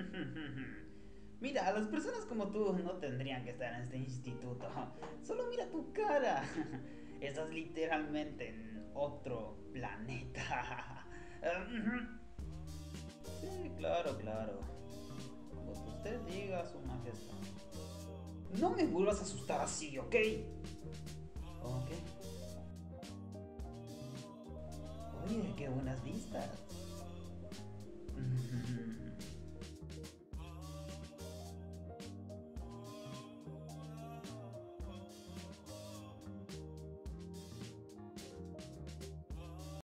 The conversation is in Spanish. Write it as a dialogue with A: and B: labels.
A: Mira, las personas como tú no tendrían que estar en este instituto. Solo mira tu cara. Estás literalmente en otro planeta. Sí, claro, claro. Como usted diga, su majestad. No me vuelvas a asustar así, ¿ok? Ok. Oye, qué buenas vistas.